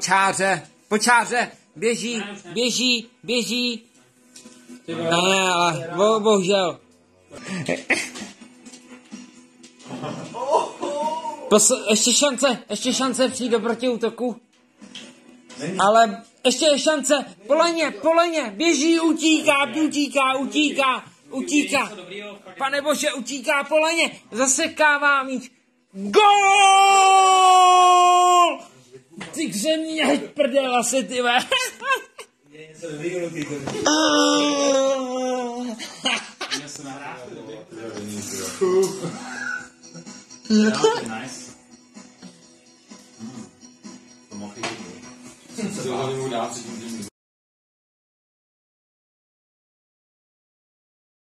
Čáře, po čáře, běží, běží, běží. Ne, ale bo, bohužel. Posl- ještě šance, ještě šance přijít do protiútoku. Ale ještě je šance, poleně, poleně, běží, utíká, utíká, utíká, utíká. Pane bože, utíká poleně, zasekává míč. Gol! Ty křemě, prdela se, ty ve. Nice. To mohl jít. Co to můžu dát?